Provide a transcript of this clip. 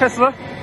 开始。